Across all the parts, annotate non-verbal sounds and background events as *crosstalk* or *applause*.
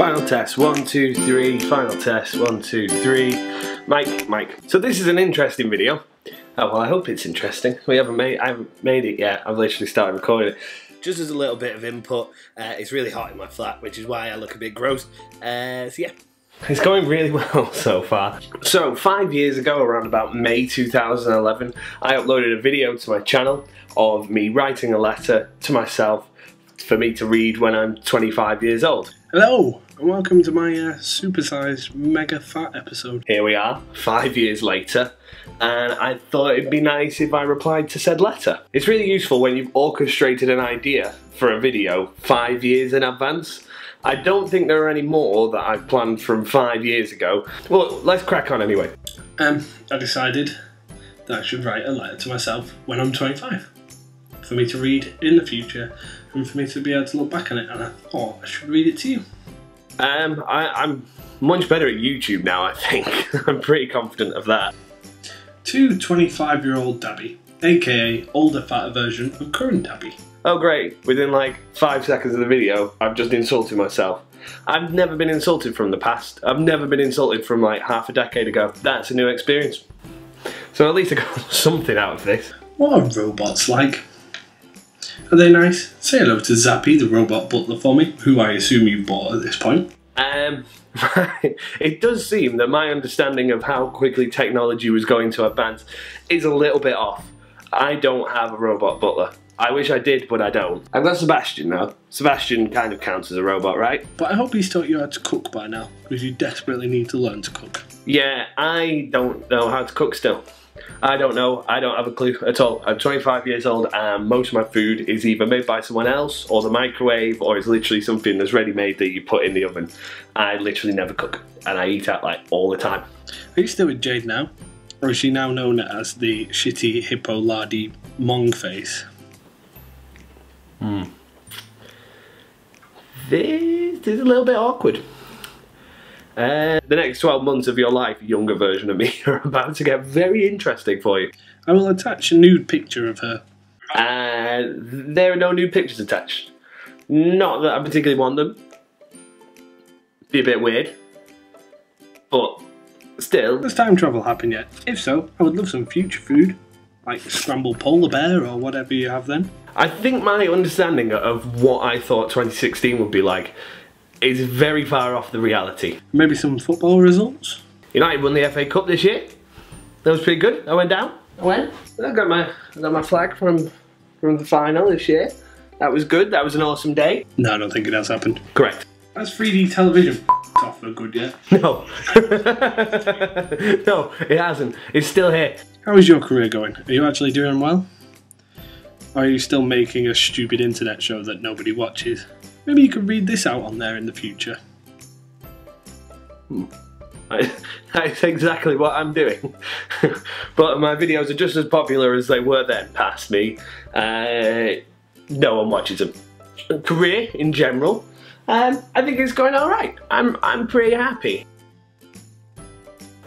Final test, one, two, three. Final test, one, two, three. Mike, Mike. So this is an interesting video. Oh, well, I hope it's interesting. We haven't made, I haven't made it yet. I've literally started recording it. Just as a little bit of input, uh, it's really hot in my flat, which is why I look a bit gross. Uh, so yeah, it's going really *laughs* well so far. So five years ago, around about May 2011, I uploaded a video to my channel of me writing a letter to myself for me to read when I'm 25 years old. Hello, and welcome to my uh, supersized mega fat episode. Here we are, five years later, and I thought it'd be nice if I replied to said letter. It's really useful when you've orchestrated an idea for a video five years in advance. I don't think there are any more that I've planned from five years ago. Well, let's crack on anyway. Um, I decided that I should write a letter to myself when I'm 25 for me to read in the future and for me to be able to look back on it and I thought I should read it to you. Um, I, am much better at YouTube now, I think. *laughs* I'm pretty confident of that. To 25 year old Dabby, aka older fatter version of current Dabby. Oh great, within like five seconds of the video, I've just insulted myself. I've never been insulted from the past. I've never been insulted from like half a decade ago. That's a new experience. So at least I got *laughs* something out of this. What are robots like? Are they nice? Say hello to Zappy, the robot butler for me, who I assume you bought at this point. Um, *laughs* it does seem that my understanding of how quickly technology was going to advance is a little bit off. I don't have a robot butler. I wish I did, but I don't. I've got Sebastian now. Sebastian kind of counts as a robot, right? But I hope he's taught you how to cook by now, because you desperately need to learn to cook. Yeah, I don't know how to cook still. I don't know. I don't have a clue at all. I'm 25 years old and most of my food is either made by someone else or the microwave or is literally something that's ready made that you put in the oven. I literally never cook and I eat out like all the time. Are you still with Jade now? Or is she now known as the shitty hippo lardy mong face? Hmm. This is a little bit awkward. Uh, the next 12 months of your life, younger version of me, *laughs* are about to get very interesting for you. I will attach a nude picture of her. Uh, there are no nude pictures attached. Not that I particularly want them. Be a bit weird. But still. Has time travel happened yet? If so, I would love some future food. Like scrambled polar bear or whatever you have then. I think my understanding of what I thought 2016 would be like is very far off the reality. Maybe some football results? United won the FA Cup this year. That was pretty good. I went down. I went. I got my I got my flag from from the final this year. That was good. That was an awesome day. No, I don't think it has happened. Correct. That's 3D television *laughs* off for good yet? *laughs* No. *laughs* no, it hasn't. It's still here. How is your career going? Are you actually doing well? Or are you still making a stupid internet show that nobody watches? Maybe you could read this out on there in the future. Hmm. *laughs* That's exactly what I'm doing. *laughs* but my videos are just as popular as they were then past me. Uh, no one watches them. Career in general, um, I think it's going alright. I'm, I'm pretty happy.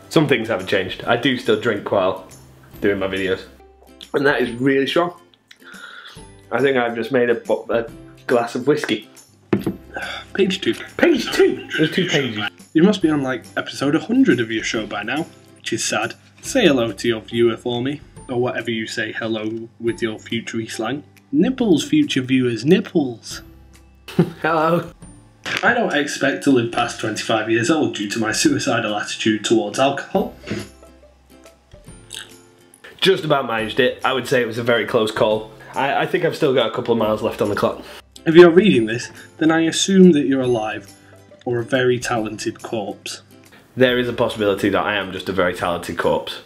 Some things haven't changed. I do still drink while doing my videos. And that is really strong. I think I've just made a, a glass of whiskey. Page two. Page two. There's two pages. You must be on like episode 100 of your show by now, which is sad. Say hello to your viewer for me, or whatever you say hello with your future slang. Nipples, future viewers, nipples. *laughs* hello. I don't expect to live past 25 years old due to my suicidal attitude towards alcohol. Just about managed it. I would say it was a very close call. I, I think I've still got a couple of miles left on the clock. If you're reading this, then I assume that you're alive or a very talented corpse. There is a possibility that I am just a very talented corpse.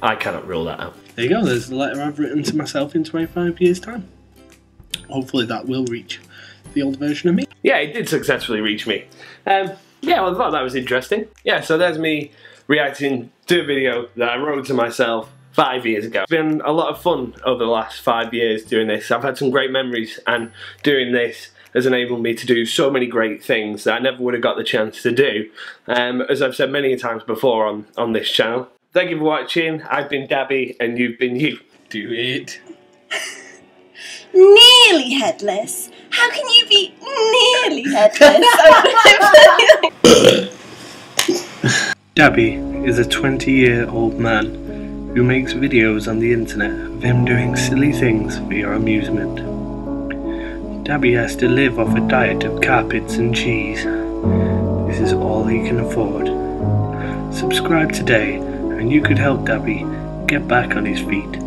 I cannot rule that out. There you go, there's the letter I've written to myself in 25 years' time. Hopefully that will reach the old version of me. Yeah, it did successfully reach me. Um, yeah, well, I thought that was interesting. Yeah, so there's me reacting to a video that I wrote to myself five years ago. It's been a lot of fun over the last five years doing this. I've had some great memories and doing this has enabled me to do so many great things that I never would have got the chance to do. Um, as I've said many times before on, on this channel. Thank you for watching. I've been Dabby and you've been you. Do it. nearly headless. How can you be nearly headless? *laughs* Dabby is a 20 year old man who makes videos on the internet of him doing silly things for your amusement. Dabby has to live off a diet of carpets and cheese. This is all he can afford. Subscribe today and you could help Dabby get back on his feet.